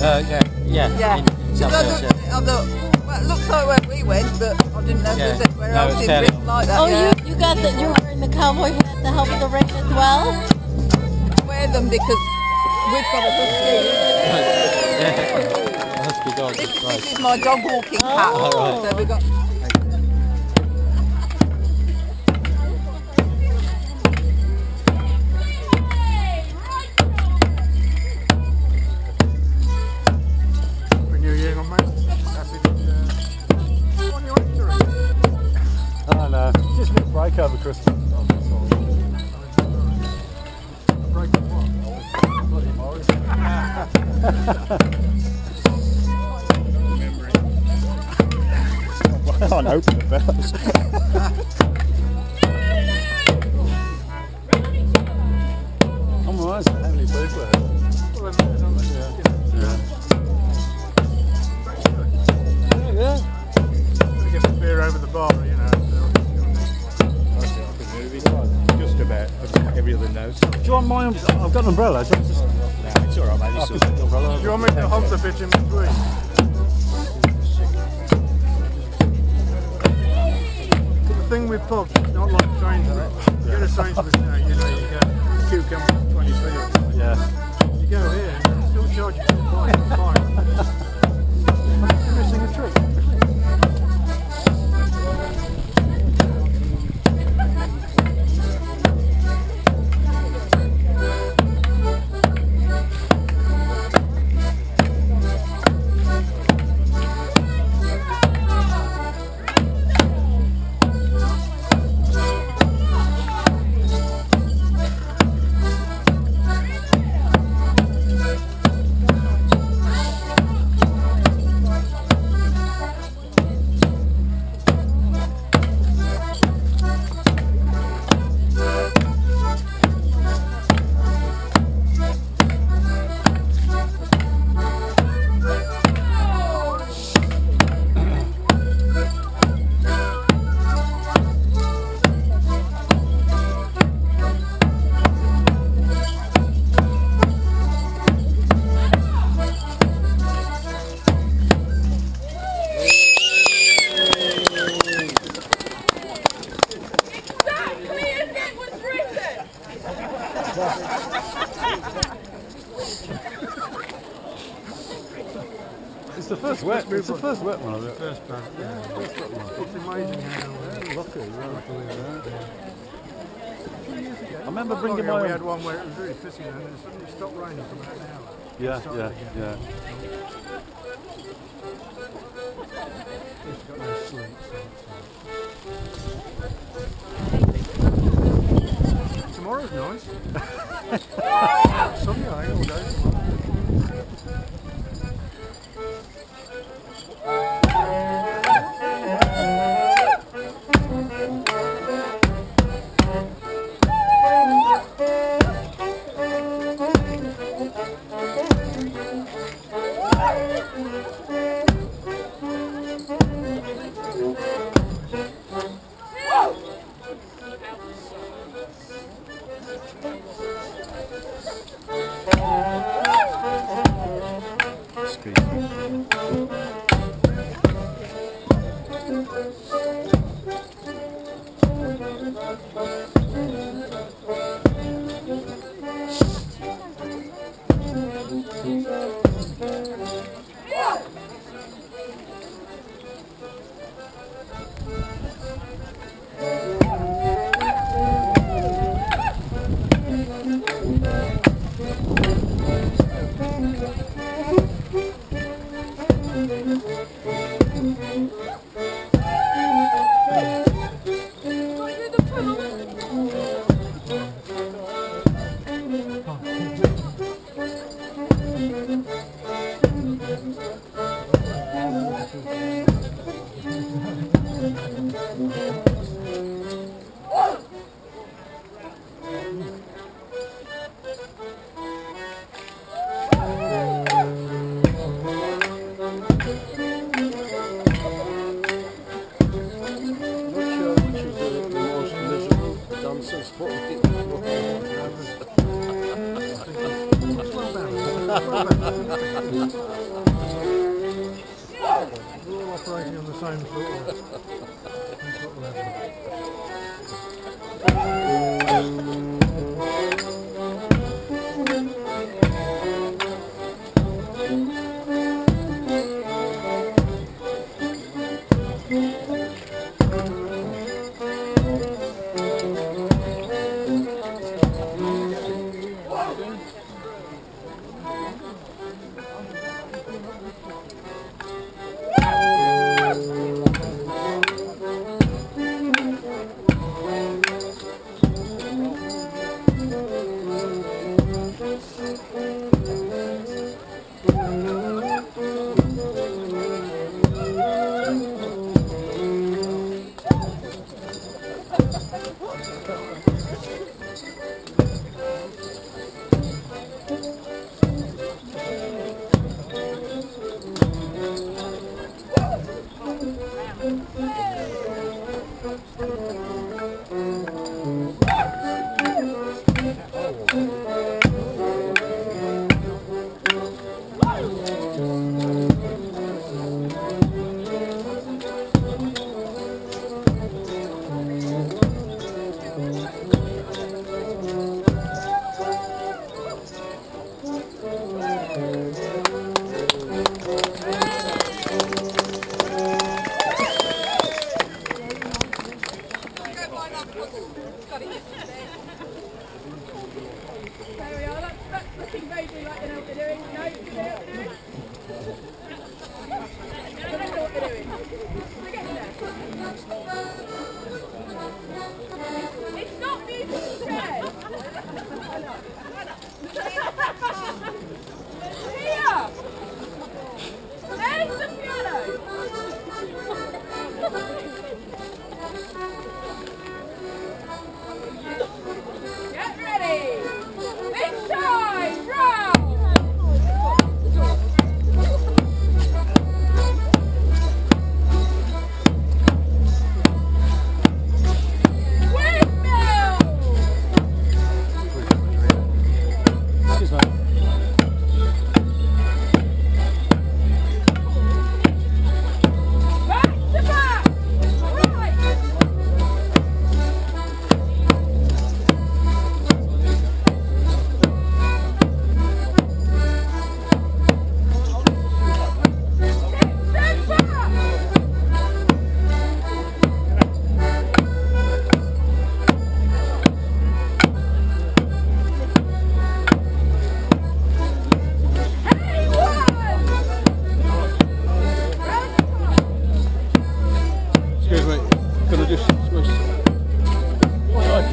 Uh, yeah, yeah. Yeah. In Because South I looked, yeah. I well, it looks like where we went, but I didn't know Yeah. if there's anywhere No, else in Britain like that. Oh, yeah. you you got the you're wearing the cowboy hat to help with the rain as well. wear them because we've got a husky. yeah. Husky dog, This, this is my dog walking hat. Oh. So we got. Just a little break over Christmas. That's all. Breaking what? Bloody Morris. I know open the bells. um- I've got an umbrella. Do you want just, Nah, it's alright, mate. I It's the umbrella. do you want me to hold the bit in between? The thing with pubs, it's not like Sainsbury's. You go to Sainsbury's now, you It's the first wet one. Is it? First band. Yeah, first wet one. It's amazing how uh, Lucky, yeah. I remember Not bringing my we had one where it was really pissing down, and it suddenly stopped raining for about an hour. Yeah, yeah, yeah. It's got no sleep. So. Tomorrow's nice.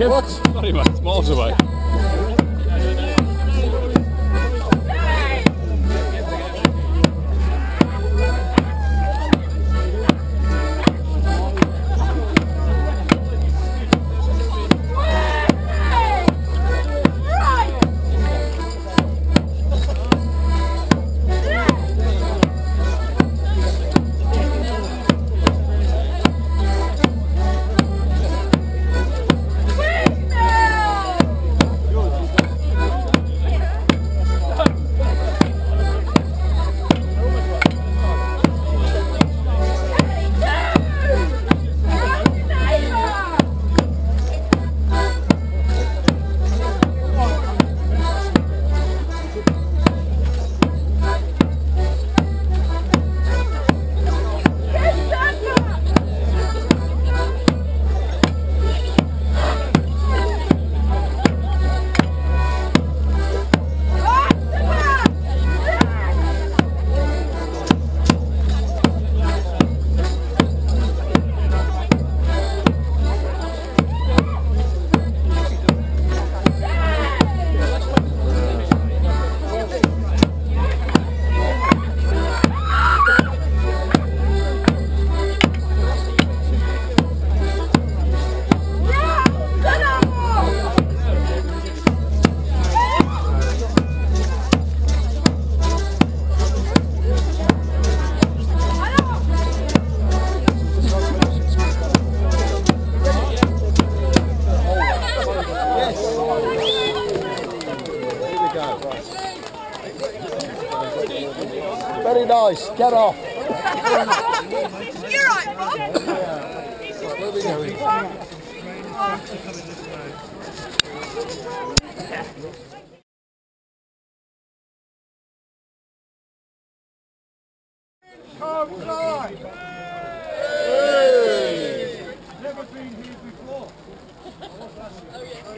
What? Mate. It's miles away. Get off. You're right. Come fly! Never been here before. Oh, oh,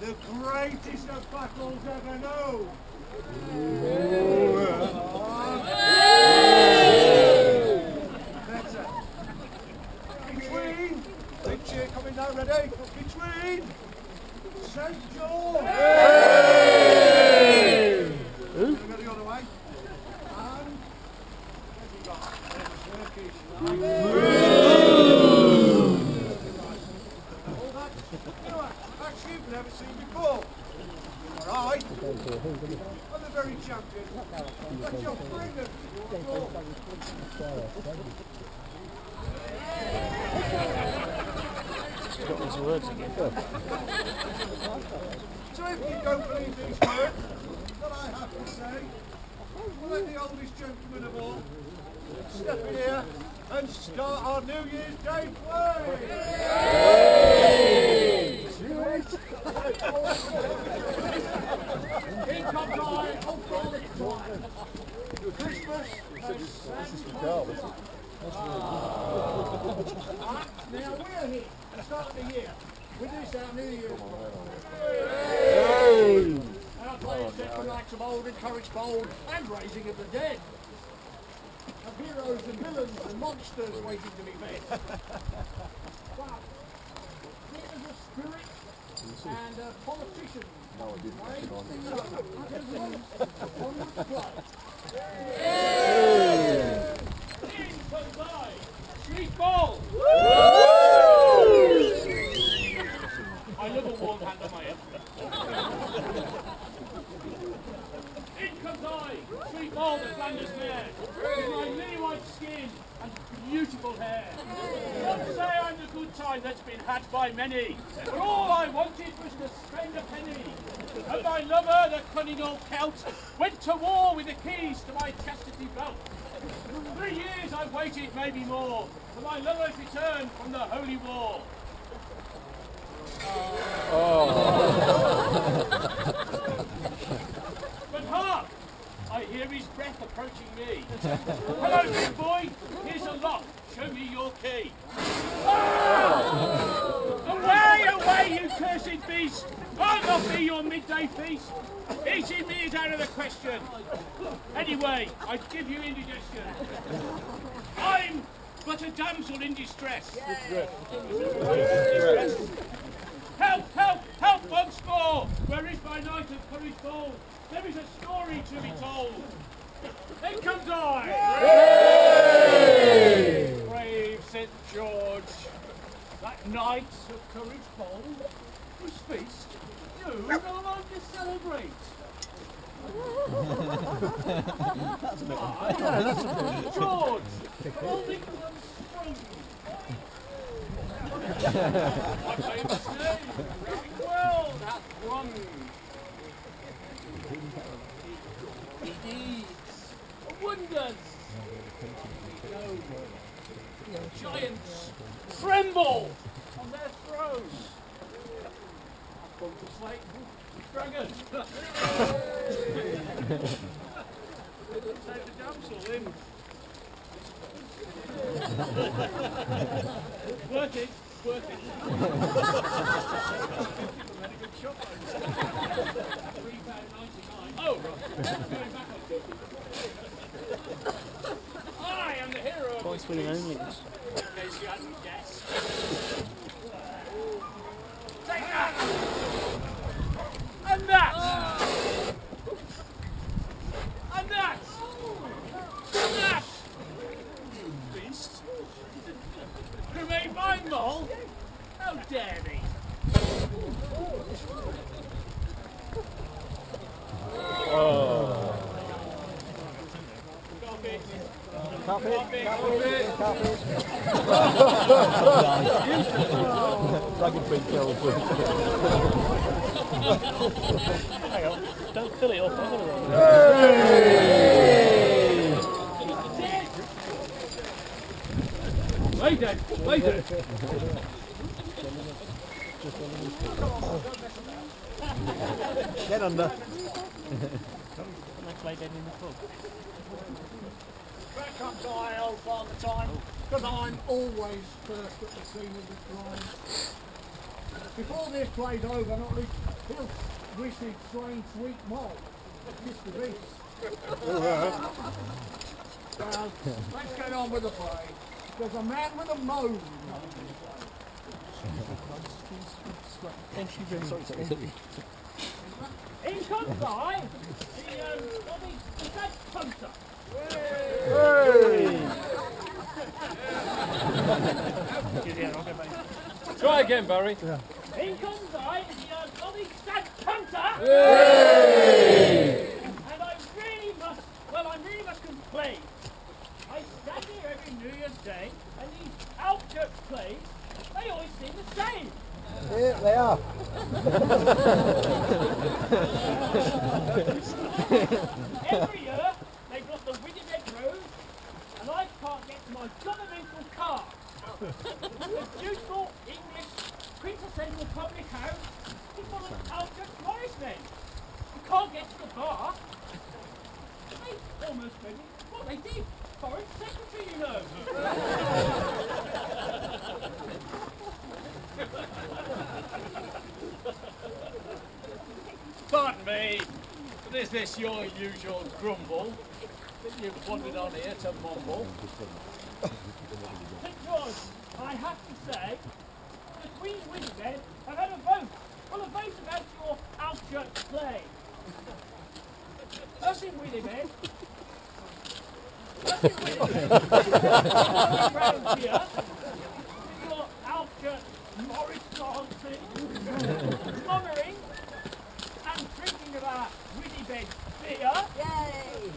the greatest of battles ever known. Better. Between, big cheer coming down, ready? Between St. George. Go the other way. And where's he gone? Turkish. Right. All that, you know, that's you've never seen before. All right. I'm the very champion. Let your bring them to your floor. So if you don't believe these words, what I have to say, we'll let the oldest gentleman of all step in here and start our New Year's Day play. Monsters waiting to be but there's a spirit and a politician. No, I didn't. On the play. Sweet ball! I love a warm hand on my head. In comes I, sweet Moll the Flanders mare, with my lily white skin and beautiful hair. Don't say I'm the good time that's been had by many, but all I wanted was to spend a penny. And my lover, the cunning old Celt, went to war with the keys to my chastity belt. Three I've waited, maybe more, for my lover's return from the holy war. Oh! But hark! I hear his breath approaching me. Hello, big boy. Here's a lock. Show me your key. Ah! Away, away, you cursed beast! I'll not be your midday feast. Eating me is out of the question. Anyway, I give you indigestion. I'm but a damsel in distress. Help, help, help once more! Where is my knight of courage bold? There is a story to be told. In comes I! Brave St. George, that knight of courage bold, whose feast you no longer celebrate. I, George, Wellington Strong. My famous name, very well hath won. Deeds, wonders, giants tremble on their thrones. I've gone to slate dragons. Take the damsel in. Worth it, worth it. Very good shot. Three pound ninety-nine. Oh, right. Going back on duty. I am the hero of Points winning only. in case you hadn't guessed. Take that! And that! And that! And that! Beast! Who may small? How dare he? Dragon Prince kills Don't fill it up. Wait there, wait there. Get under. Let's lay dead in the pub. Back comes I, old father time, because I'm always first at the scene of the crime. Before this play's over, not least, he'll wish he'd slain sweet Moll, Mr. Beast. Well, let's get on with the play. There's a man with a moan. Thank you very much. In comes I, the, um, Bobby, the dead punter. Try again, Barry. In comes I, the Bobby Stag Punter! And I really must, well, I really must complain. I stand here every New Year's Day, and these Alvechurch plays, they always seem the same. Yeah, they are. Every year, they've got the Withybed Road, and I can't get to my governmental car. The beautiful English quintessential public house is full of Alvechurch Morrismen. You can't get to the bar. They almost ready. What they did. Foreign secretary, you know. Pardon me, but is this your usual grumble that you've wandered on here to mumble? St I have to say, the Queen Withybed have had a vote. Well, a vote about your Alvechurch play. Us in Withybed, us in Withybed, around here, with your Alvechurch Morris dancing, mummering, and drinking of our Withybed beer. Yay!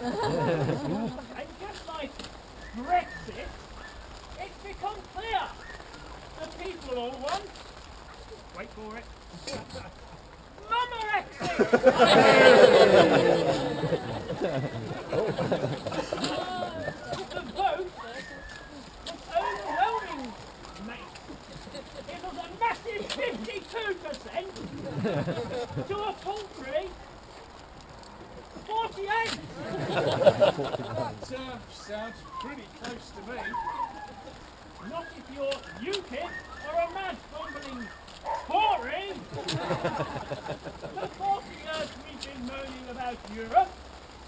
And just like Brexit, it's become clear. The people all want, wait for it, the vote was overwhelming, mate. It was a massive 52% to a paltry 48. That uh, sounds pretty close to me. Not if you're UKIP or a mad bumbling Tory. For 40 years we've been moaning about Europe,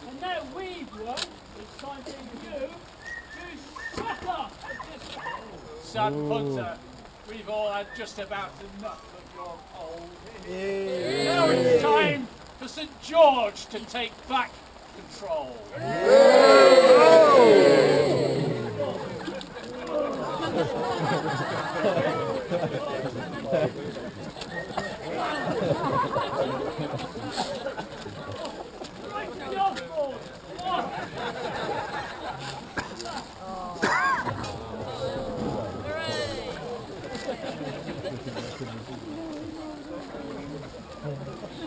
and now we've won. It's time for you to shut up. Punter, uh, we've all had just about enough of your old Now it's time for St George to take back control. Right to the Osborne. One.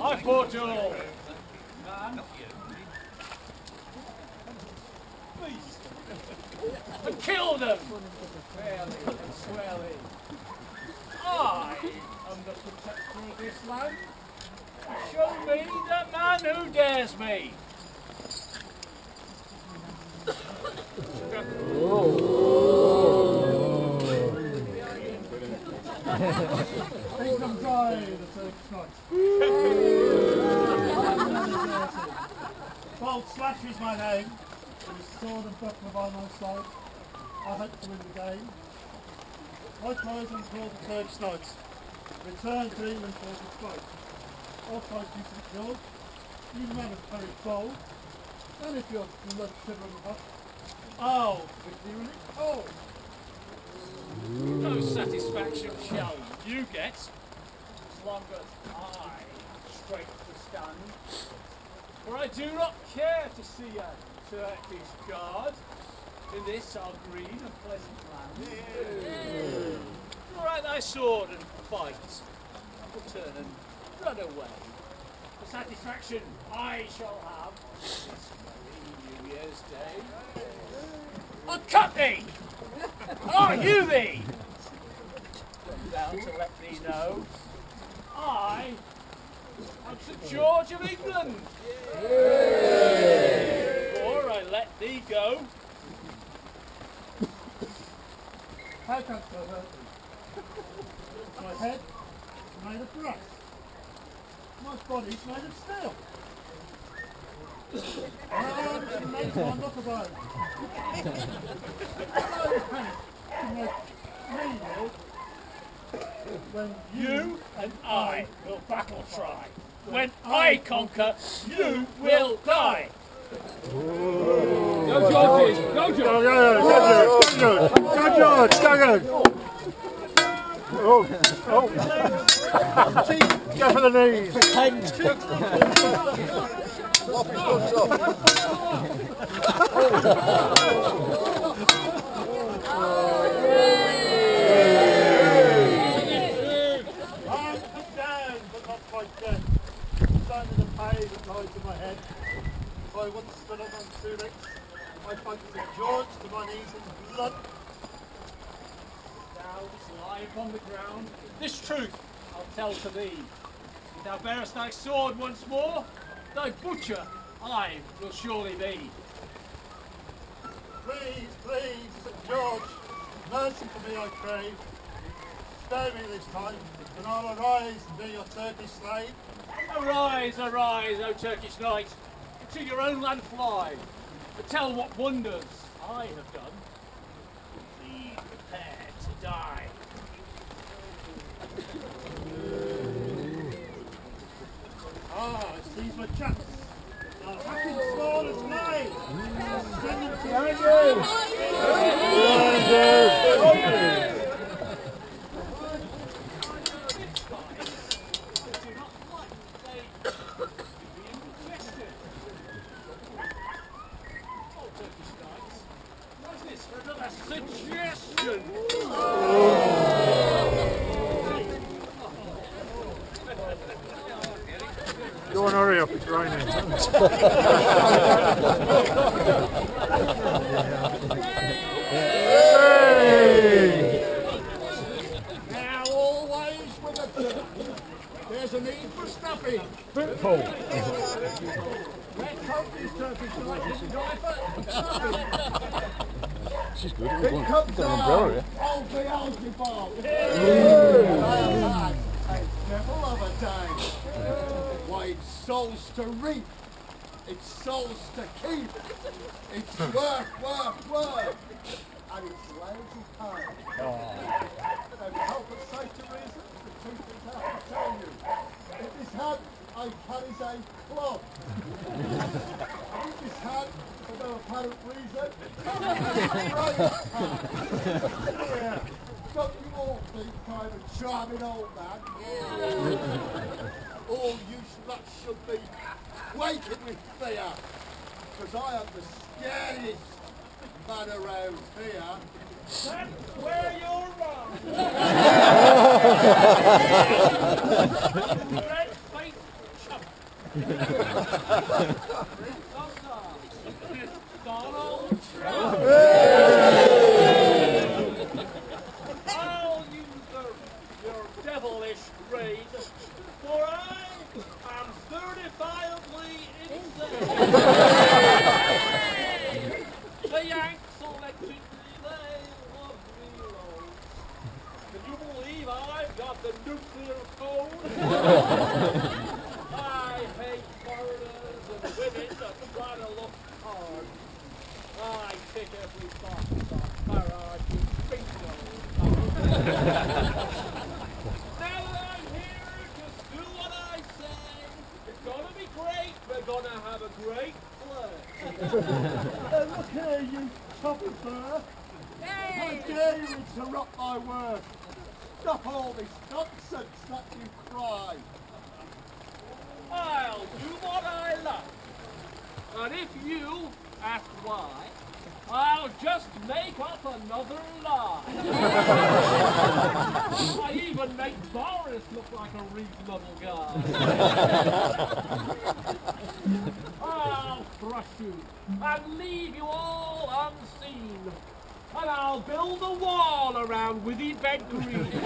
I fought you all. Nah, not you. Please. And kill them. Fairly and swearly. I am the protector of this land. Show me the man who dares me. Here comes I, the third strike. Slash is my name. With sword and buckler by my side. I hope to win the game. Likewise, I'm called the third strike. Return to England for the fight. I'll fight you St George. You man of courage bold. And if your blood shivering hot, I'll victory in it all. satisfaction shown you get, as long as I straight to stand. For I do not care to see a Turkish guard in this our green and pleasant land. Draw out thy sword and fight, or turn and run away. The satisfaction I shall have this merry New Year's Day. I'll cut thee! Are you thee? To let me know, I am Sir George of England. Before I let thee go? My head is made of brass. My body is made of steel. My arms are made of not of iron. No panic to make me ill when you and I will battle try. When I conquer, you will die. Go George! Go George! Go George! Go George! Go George! Oh, oh. Go for the knees. I'm in my head. If I once stood up on two legs, I fight St George to my knees in blood. Thou lie upon the ground. This truth I'll tell to thee. If thou bearest thy sword once more, thy butcher I will surely be. Please, please, St George, mercy for me I crave. Spare me this time, and I'll arise and be your Turkish slave. Arise, arise, O Turkish knight, and to your own land fly, to tell what wonders I have done. Be prepared to die. Ah, seize my chance. Now, happy sword is mine. Send it to. Suggestion! Go on, hurry up, it's raining. Now, always with. There's a need for stuffing. Knights enjoy for stuffing. She's good. It umbrella, down. yeah? Old to reap. It's souls to keep. It's hmm. work, work, work. And it's lazy time. Oh. So to help us say to reason, the is out. I tell you. If this hand I carries a club. and if this hand, for no apparent reason, yeah. Don't you all think I'm a charming old man? Yeah. all you sluts should be waking with fear. Because I am the scariest man around here. That's where you're wrong! Chump. Donald Trump! I'll use the, your devilish rage, for I am certifiably insane! the Yanks elected me, they love me low. Can you believe I've got the nuclear code? I hate foreigners and women that try to look hard. I kick every box off Farage with bingo. now that I'm here, just do what I say. It's gonna be great. We're gonna have a great play. Uh, look here, you top of fur. How dare you interrupt my work? stop all this nonsense that you cry. I'll do what I like. And if you ask why, I'll just make up another lie. I even make Boris look like a reasonable guy. I'll crush you and leave you all unseen. And I'll build a wall around Withybed Green.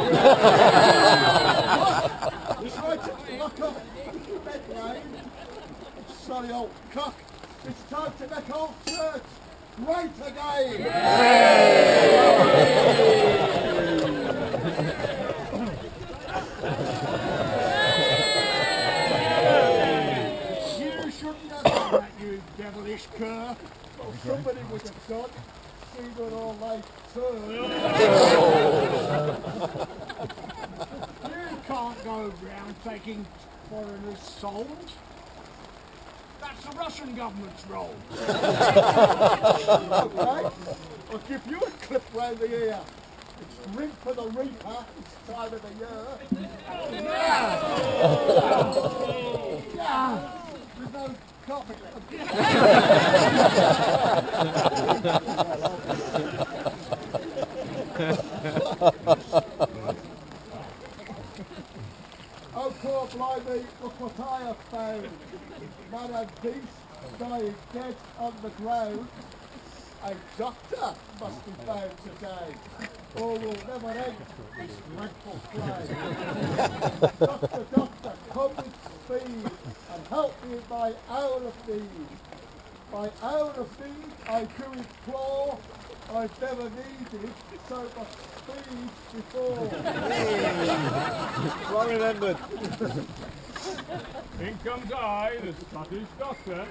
Try to lock up. Sorry, old cock. It's time to make old church right again. You shouldn't have done that, you devilish cur. Well, somebody would have done. See what all they turn. You can't go around taking foreigners' souls. That's the Russian government's role. okay, I'll give you a clip round the ear. It's drink for the reaper this time of the year. yeah. yeah. With no coffee. Oh, poor blimey, look what I have found. Man and beast lying dead on the ground. A doctor must be found today, or will never end this dreadful flame. doctor, doctor, come with speed and help me in my hour of need. My hour of need I do implore, I've never needed so much speed before. Well remembered. In comes I, the Scottish doctor.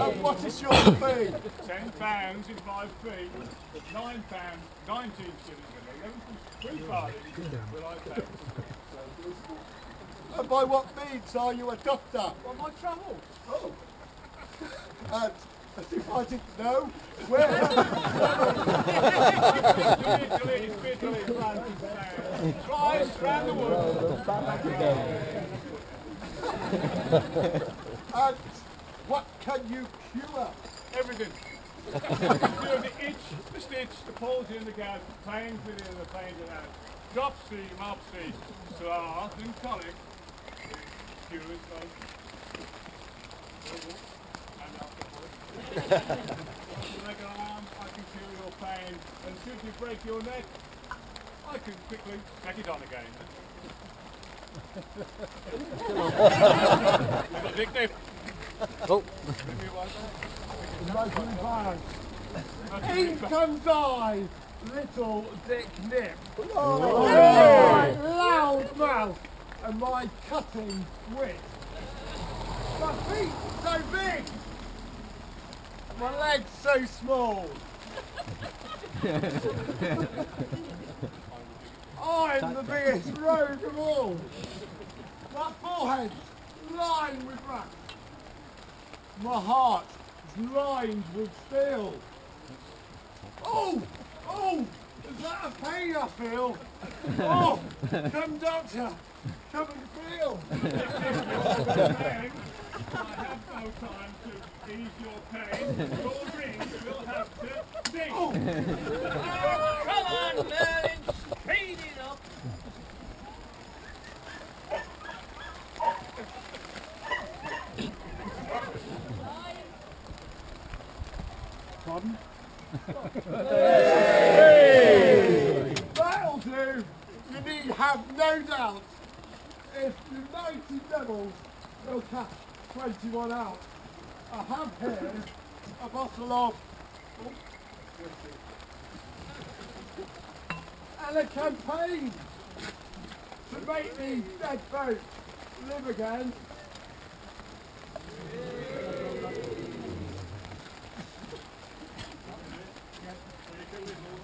And what is your fee? Ten pounds is my fee. Nine pounds, nineteen shillings and eleven three farthings will I pay. And by what means are you a doctor? On my travels. Oh. And as if I didn't know, where. The and what can you cure? Everything. Cure the itch, the stitch, the palsy in the gout, pains within the pains without. Dropsy, mopsy, sore and colic. Cures both. And alcohol. To make arm, I can cure your pain. And should you break your neck, I can quickly make it on again. Little dick dip. Oh. Give me one there. In comes I, little Dick Nip. Oh, my loud mouth and my cutting wit. My feet so big, my legs so small. I'm the biggest rogue of all. My forehead lined with rust. My heart is lined with steel. Oh! Oh! Is that a pain I feel? Oh! Come doctor! Come and feel! pain. I have no time to ease your pain. Your rings will have to ding. Oh! Come on, Merlin, speed it up. Pardon? That'll do! You need have no doubt. If United Devils will catch 21 out, I have here a bottle of... oh. And a campaign to make the dead boat live again. Take a little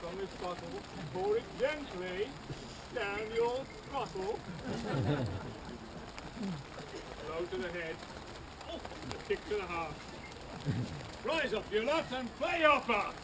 from this bottle, pour it gently down your throttle. Low to the head. Oh, kick to the heart. Rise up, you lot, and play your part.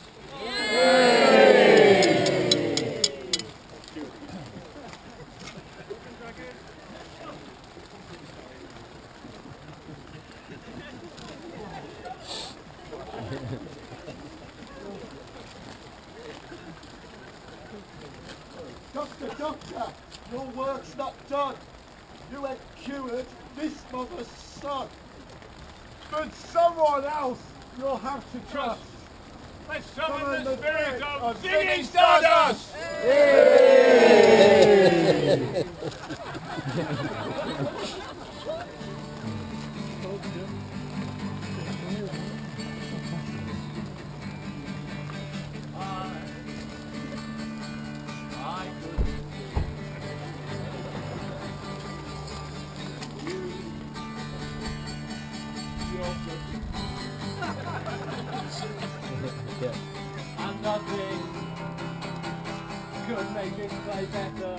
Could make it play uh, better.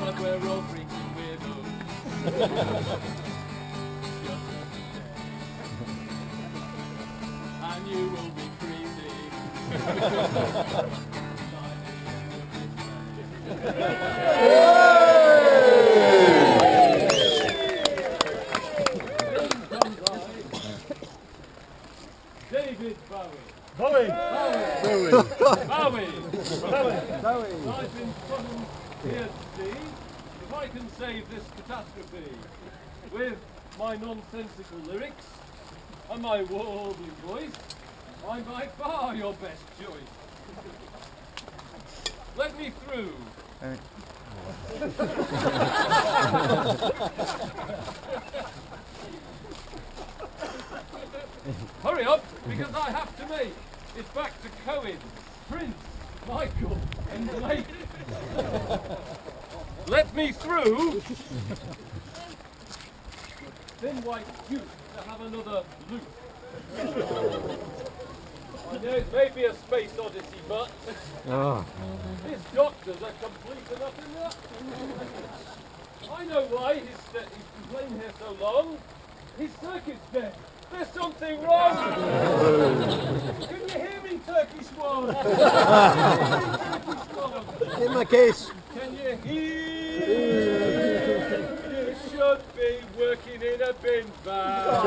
but we're all freaking weirdos. And you will be crazy. David Bowie. Bowie! Bowie. Bowie! I've been summoned here to see if I can save this catastrophe with my nonsensical lyrics and my warbling voice. I'm by far your best choice. Let me through. Hurry up, because I have to make it back to Cohen, Prince, Michael, and Blake. Let me through. then white you to have another look. I know it may be a space odyssey, but ah. his doctors are complete enough in that. I know why he's, st- he's been playing here so long. His circuit's dead. There's something wrong. Oh. Can you hear me, Turkish one? Turkish one. In my case. Can you hear? You should be working in a bin van.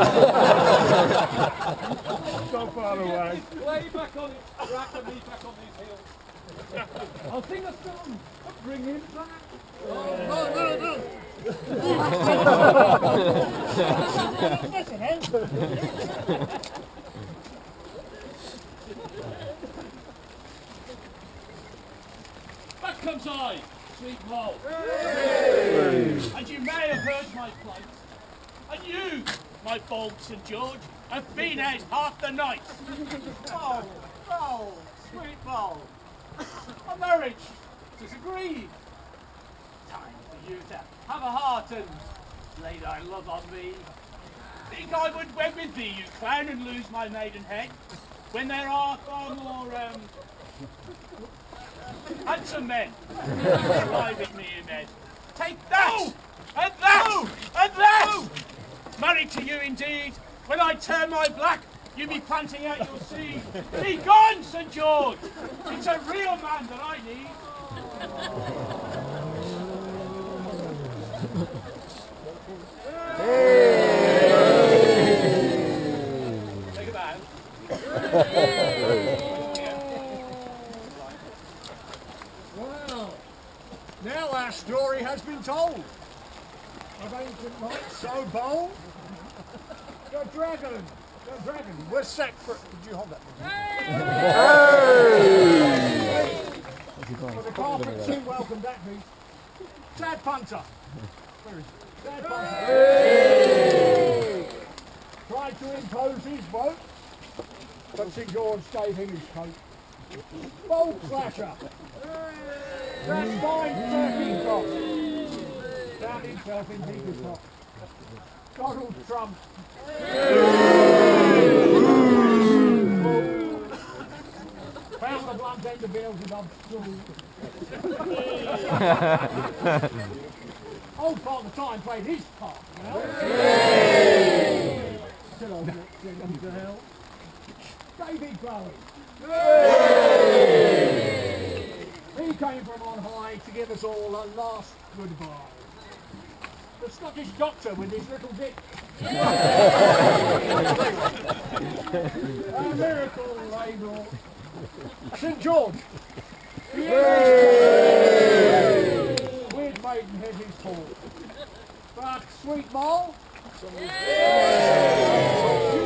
So far away. Get this play back on its track and me back on these hills. I'll sing a song. Bring him back. Oh, no, no, no. Listen, Back eh? Comes I, sweet Moll. And you may have heard my plight. And you, my bold St. George, have been out half the night. Oh, oh, sweet Moll. A marriage is agreed. Time for you to have a heart and lay thy love on me. Think I would wed with thee, you clown, and lose my maiden head, when there are far more, um, handsome men lie with me in. Take that! And that! And that! Married to you indeed. When I turn my black, you be planting out your seed. Be gone, St. George! It's a real man that I need. Hey! Take a bow. Well, now our story has been told. Of ancient knights so bold. The dragon, the dragon, we're set for... Did you hold that? For the carpet team, welcome back, please. Chad Punter. Where is he? Chad Punter. Tried to impose his vote, but St George gave him his coat. Bold clasher. That fine turkey cock. Found himself in Beaker's Rock. Donald Trump. Found the blunt end of Beelzebub's stool. Old Father Time played his part, you know? Still old Nick to hell. David Bowie. He came from on high to give us all a last goodbye. The Scottish doctor with his little dick. a miracle label. St George, Weird maiden Maidenhead is full. But Sweet Moll, she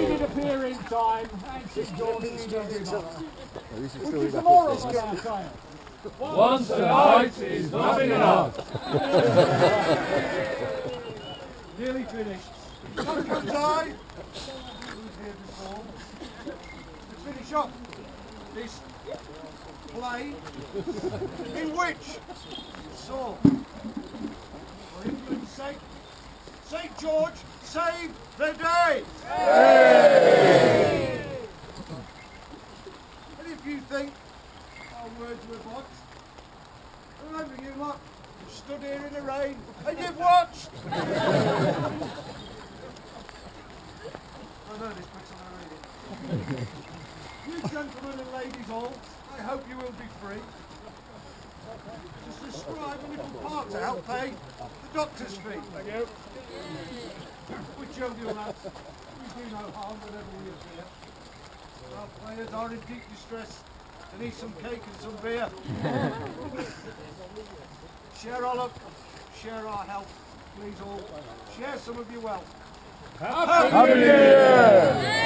did appear in time, and St George's did another. Which is the moral of our tale. Once a night is nothing enough. Nearly finished. Come, come, Ty. Who's here before? To finish up this play in which saw for England's sake St George save the day. And if you think our words were botched, remember you lot, you stood here in the rain and you've watched. I know this bit's on the radio. You gentlemen and ladies all, I hope you will be free. Just describe a little part to help pay the doctor's fee. Thank you. Which of you lads, we do no harm whenever we appear. Our players are in deep distress and need some cake and some beer. share our luck, share our help, please all. Share some of your wealth. Happy New Year!